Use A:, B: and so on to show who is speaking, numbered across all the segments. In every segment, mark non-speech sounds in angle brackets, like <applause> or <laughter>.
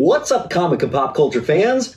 A: What's up, comic and pop culture fans?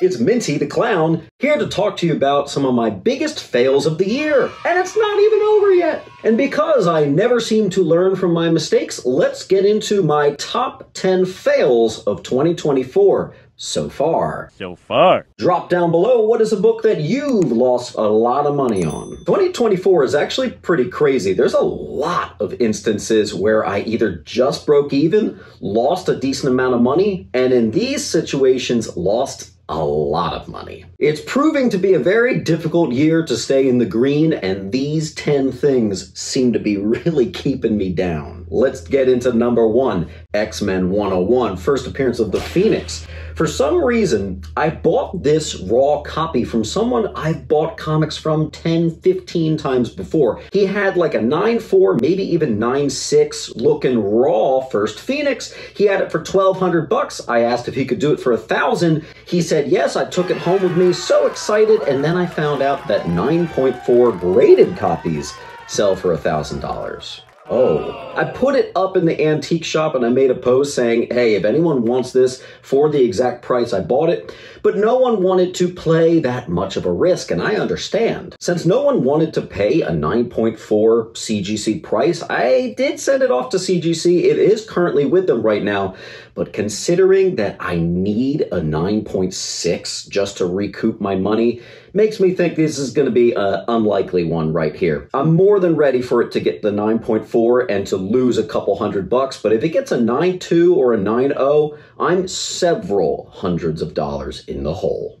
A: It's Minty the Clown here to talk to you about some of my biggest fails of the year. And it's not even over yet. And because I never seem to learn from my mistakes, let's get into my top 10 fails of 2024 so far.
B: So far.
A: Drop down below what is a book that you've lost a lot of money on. 2024 is actually pretty crazy. There's a lot of instances where I either just broke even, lost a decent amount of money, and in these situations lost a lot of money. It's proving to be a very difficult year to stay in the green, and these 10 things seem to be <laughs> really keeping me down. Let's get into number one X Men 101, first appearance of the Phoenix. For some reason, I bought this raw copy from someone I've bought comics from 10, 15 times before. He had like a 9.4, maybe even 9.6 looking raw first Phoenix. He had it for 1200 bucks. I asked if he could do it for a thousand. He said yes. I took it home with me, so excited, and then I found out that 9.4 graded copies sell for a thousand dollars. Oh. I put it up in the antique shop and I made a post saying, hey, if anyone wants this for the exact price I bought it, but no one wanted to play that much of a risk, and I understand. Since no one wanted to pay a 9.4 CGC price, I did send it off to CGC. It is currently with them right now, but considering that I need a 9.6 just to recoup my money, makes me think this is going to be an unlikely one right here. I'm more than ready for it to get the 9.4 and to lose a couple hundred bucks, but if it gets a 9.2 or a 9.0, I'm several hundreds of dollars in the hole.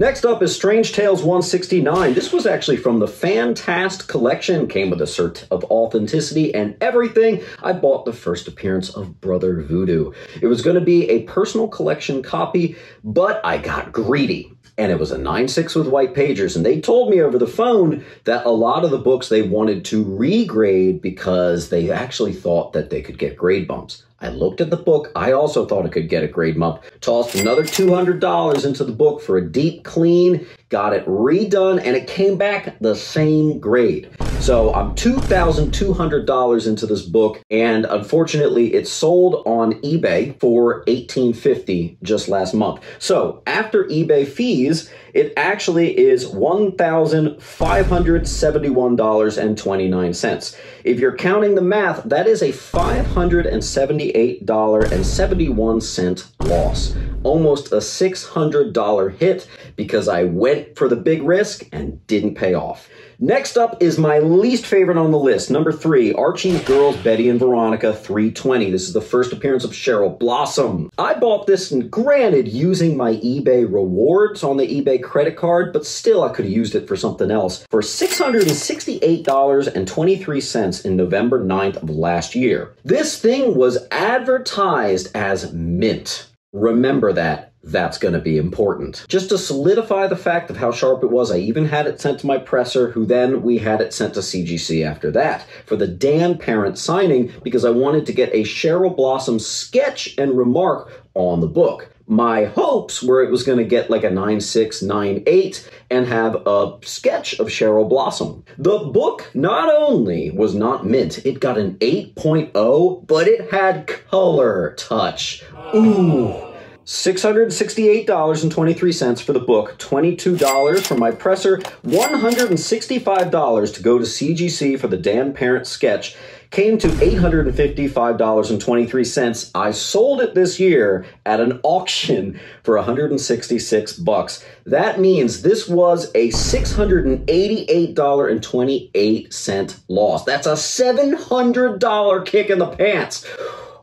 A: Next up is Strange Tales 169. This was actually from the Fantast collection, came with a cert of authenticity and everything. I bought the first appearance of Brother Voodoo. It was going to be a personal collection copy, but I got greedy and it was a 9.6 with white pagers. And they told me over the phone that a lot of the books they wanted to regrade because they actually thought that they could get grade bumps. I looked at the book. I also thought it could get a grade bump. Tossed another $200 into the book for a deep clean, got it redone, and it came back the same grade. So I'm $2,200 into this book, and unfortunately, it sold on eBay for $18.50 just last month. So after eBay fees, it actually is $1,571.29. If you're counting the math, that is a $578.71 loss. Almost a $600 hit because I went for the big risk and didn't pay off. Next up is my least favorite on the list. Number three, Archie's Girls, Betty and Veronica 320. This is the first appearance of Cheryl Blossom. I bought this, and granted, using my eBay rewards on the eBay credit card, but still I could have used it for something else, for $668.23 in November 9th of last year. This thing was advertised as mint. Remember that that's going to be important. Just to solidify the fact of how sharp it was, I even had it sent to my presser, who then we had it sent to CGC after that for the Dan Parent signing because I wanted to get a Cheryl Blossom sketch and remark on the book. My hopes were it was going to get like a 9698 and have a sketch of Cheryl Blossom. The book not only was not mint, it got an 8.0, but it had color touch. Ooh. $668.23 for the book, $22 for my presser, $165 to go to CGC for the Dan Parent sketch, came to $855.23. I sold it this year at an auction for 166 bucks. That means this was a $688.28 loss. That's a $700 kick in the pants.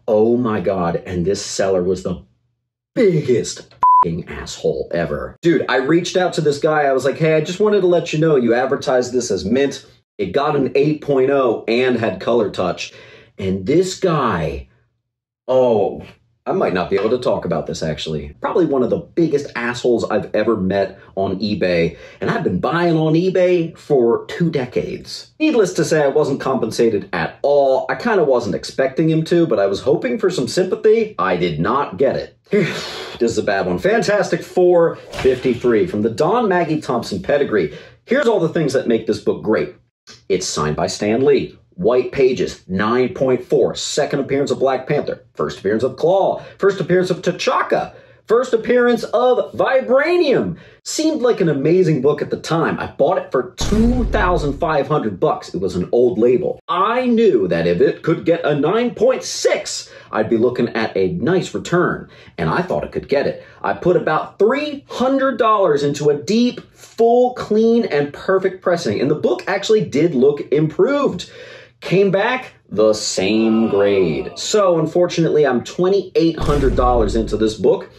A: Oh my god, and this seller was the biggest asshole ever. Dude, I reached out to this guy. I was like, hey, I just wanted to let you know you advertised this as mint. It got an 8.0 and had color touch. And this guy, oh, I might not be able to talk about this actually. Probably one of the biggest assholes I've ever met on eBay, and I've been buying on eBay for two decades. Needless to say, I wasn't compensated at all. I kind of wasn't expecting him to, but I was hoping for some sympathy. I did not get it. <sighs> this is a bad one. Fantastic Four 53 from the Don Maggie Thompson pedigree. Here's all the things that make this book great. It's signed by Stan Lee. White Pages, 9.4. Second appearance of Black Panther. First appearance of Klaw. First appearance of T'Chaka. First appearance of Vibranium. Seemed like an amazing book at the time. I bought it for 2,500 bucks. It was an old label. I knew that if it could get a 9.6, I'd be looking at a nice return, and I thought it could get it. I put about $300 into a deep, full, clean, and perfect pressing, and the book actually did look improved. Came back the same grade. So, unfortunately, I'm $2,800 into this book.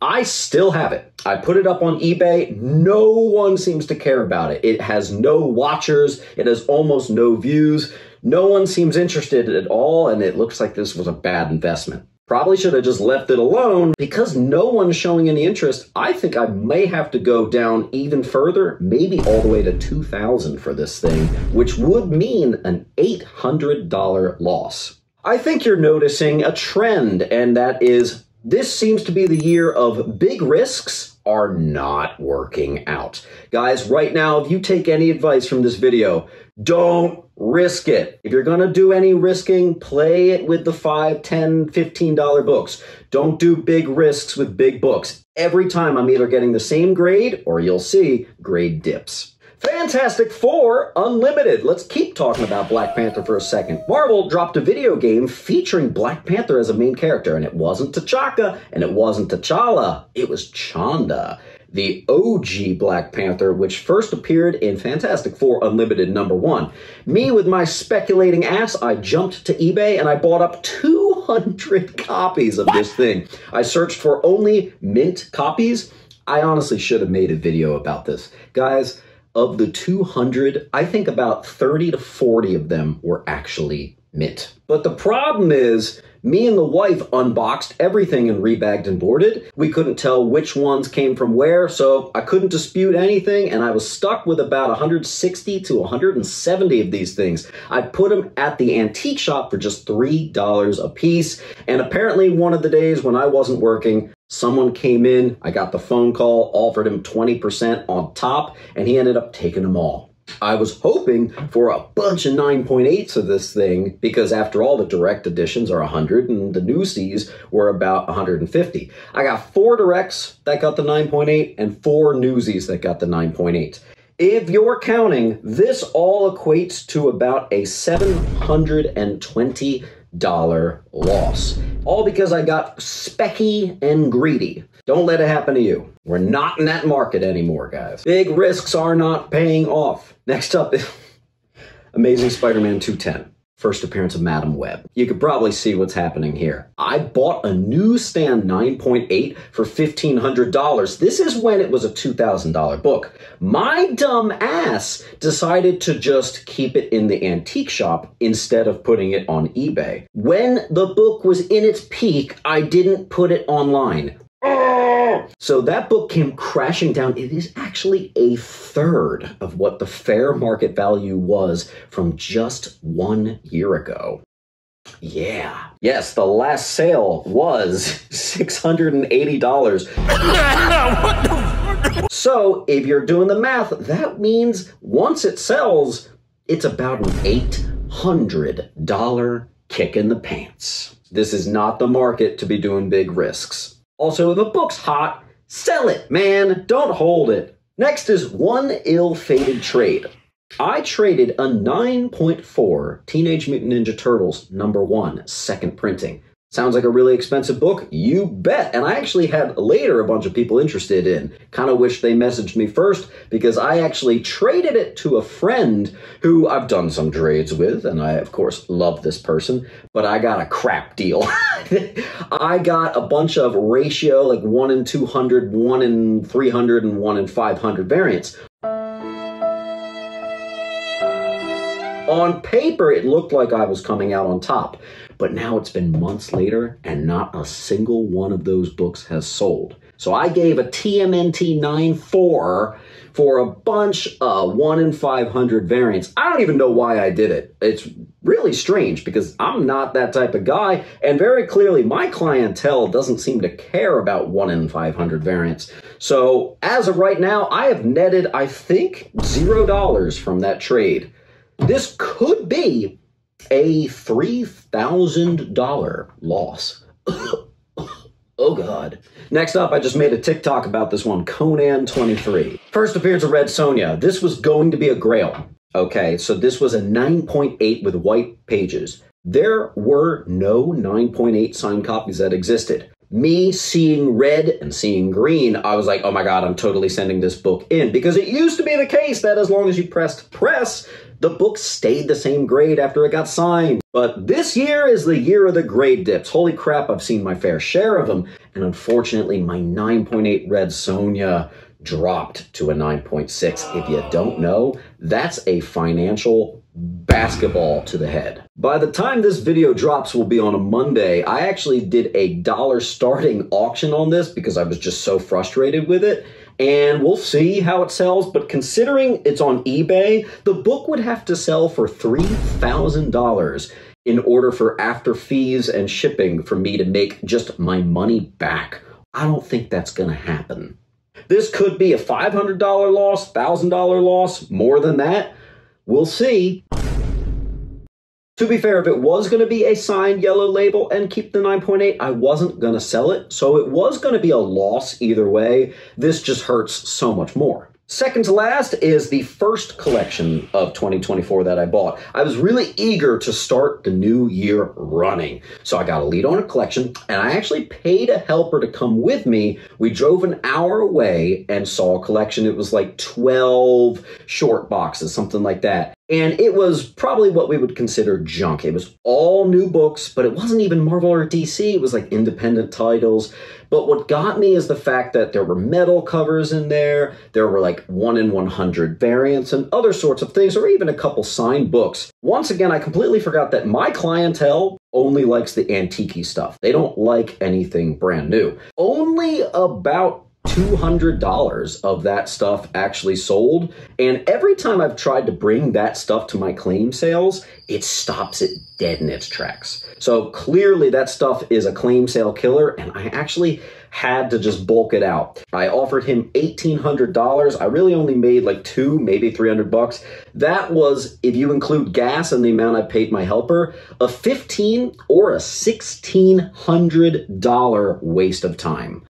A: I still have it. I put it up on eBay. No one seems to care about it. It has no watchers, it has almost no views. No one seems interested at all, and it looks like this was a bad investment. Probably should have just left it alone. Because no one's showing any interest, I think I may have to go down even further, maybe all the way to 2000 for this thing, which would mean an $800 loss. I think you're noticing a trend, and that is this seems to be the year of big risks are not working out. Guys, right now, if you take any advice from this video, don't risk it. If you're going to do any risking, play it with the 5, 10, 15 dollar books. Don't do big risks with big books. Every time I'm either getting the same grade or you'll see grade dips. Fantastic Four Unlimited. Let's keep talking about Black Panther for a second. Marvel dropped a video game featuring Black Panther as a main character, and it wasn't T'Chaka, and it wasn't T'Challa, it was Chanda the OG Black Panther, which first appeared in Fantastic Four Unlimited number one. Me, with my speculating ass, I jumped to eBay and I bought up 200 <laughs> copies of this thing. I searched for only mint copies. I honestly should have made a video about this. Guys, of the 200, I think about 30 to 40 of them were actually mint. But the problem is, me and the wife unboxed everything and rebagged and boarded. We couldn't tell which ones came from where, so I couldn't dispute anything, and I was stuck with about 160 to 170 of these things. I put them at the antique shop for just $3 a piece, and apparently one of the days when I wasn't working, Someone came in, I got the phone call, offered him 20% on top, and he ended up taking them all. I was hoping for a bunch of 9.8s of this thing because after all the direct editions are 100 and the newsies were about 150. I got four directs that got the 9.8 and four newsies that got the 9.8. If you're counting, this all equates to about a 720 dollar loss. All because I got specky and greedy. Don't let it happen to you. We're not in that market anymore, guys. Big risks are not paying off. Next up, <laughs> Amazing Spider-Man 210 first appearance of Madame Web. You could probably see what's happening here. I bought a newsstand 9.8 for $1,500. This is when it was a $2,000 book. My dumb ass decided to just keep it in the antique shop instead of putting it on eBay. When the book was in its peak, I didn't put it online. Oh. So that book came crashing down. It is actually a third of what the fair market value was from just one year ago. Yeah. Yes, the last sale was $680. so if you're doing the math, that means once it sells, it's about an $800 kick in the pants. This is not the market to be doing big risks. Also, if a book's hot, sell it, man. Don't hold it. Next is one ill-fated trade. I traded a 9.4 Teenage Mutant Ninja Turtles number one, second printing, Sounds like a really expensive book? You bet. And I actually had later a bunch of people interested in. Kind of wish they messaged me first because I actually traded it to a friend who I've done some trades with, and I, of course, love this person, but I got a crap deal. <laughs> I got a bunch of ratio, like 1 in 200, 1 in 300, and 1 in 500 variants. On paper, it looked like I was coming out on top. But now it's been months later and not a single one of those books has sold. So I gave a TMNT 9.4 for a bunch of 1 in 500 variants. I don't even know why I did it. It's really strange because I'm not that type of guy. And very clearly, my clientele doesn't seem to care about 1 in 500 variants. So as of right now, I have netted, I think, $0 from that trade. This could be A $3,000 loss. <coughs> Oh God. Next up, I just made a TikTok about this one, Conan 23. First appearance of Red Sonja. This was going to be a grail. Okay, so this was a 9.8 with white pages. There were no 9.8 signed copies that existed. Me seeing red and seeing green, I was like, oh my god, I'm totally sending this book in. Because it used to be the case that as long as you pressed press, the book stayed the same grade after it got signed. But this year is the year of the grade dips. Holy crap, I've seen my fair share of them. And unfortunately, my 9.8 Red Sonja dropped to a 9.6. If you don't know, that's a financial basketball to the head. By the time this video drops will be on a Monday, I actually did a dollar starting auction on this because I was just so frustrated with it and we'll see how it sells. But considering it's on eBay, the book would have to sell for $3,000 in order for after fees and shipping for me to make just my money back. I don't think that's to happen. This could be a $500 loss, $1,000 loss, more than that. We'll see. To be fair, if it was going to be a signed yellow label and keep the 9.8, I wasn't going to sell it, so it was going to be a loss either way. This just hurts so much more. Second to last is the first collection of 2024 that I bought. I was really eager to start the new year running. So I got a lead on a collection and I actually paid a helper to come with me. We drove an hour away and saw a collection. It was like 12 short boxes, something like that. And it was probably what we would consider junk. It was all new books, but it wasn't even Marvel or DC. It was like independent titles. But what got me is the fact that there were metal covers in there, there were like 1 in 100 variants and other sorts of things, or even a couple signed books. Once again, I completely forgot that my clientele only likes the antique stuff. They don't like anything brand new. Only about $200 of that stuff actually sold. And every time I've tried to bring that stuff to my claim sales, it stops it dead in its tracks. So clearly that stuff is a claim sale killer, and I actually had to just bulk it out. I offered him $1,800. I really only made like two, maybe 300 bucks. That was, if you include gas and the amount I paid my helper, a 15 or a $1,600 waste of time.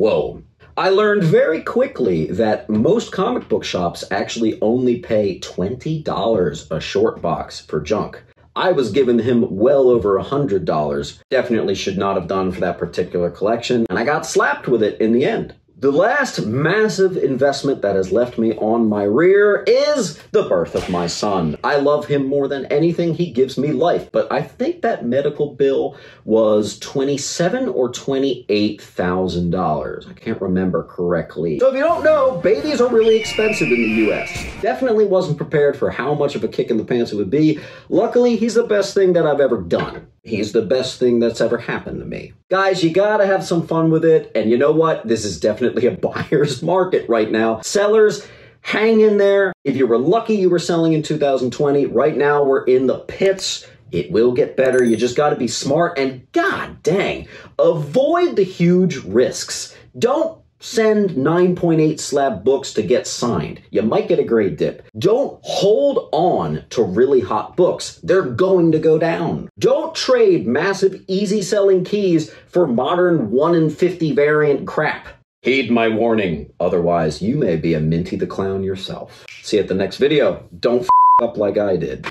A: Whoa. I learned very quickly that most comic book shops actually only pay $20 a short box for junk. I was giving him well over a $100. Definitely should not have done for that particular collection, and I got slapped with it in the end. The last massive investment that has left me on my rear is the birth of my son. I love him more than anything. He gives me life, but I think that medical bill was twenty-seven or twenty-eight thousand dollars. I can't remember correctly. So if you don't know, babies are really expensive in the U.S. Definitely wasn't prepared for how much of a kick in the pants it would be. Luckily, he's the best thing that I've ever done. He's the best thing that's ever happened to me. Guys, you gotta have some fun with it. And you know what? This is definitely a <laughs> buyer's market right now. Sellers, hang in there. If you were lucky you were selling in 2020, right now we're in the pits. It will get better. You just got to be smart and god dang, avoid the huge risks. Don't Send 9.8 slab books to get signed. You might get a grade dip. Don't hold on to really hot books. They're going to go down. Don't trade massive easy selling keys for modern 1 in 50 variant crap. Heed my warning, otherwise you may be a Minty the Clown yourself. See you at the next video. Don't f up like I did.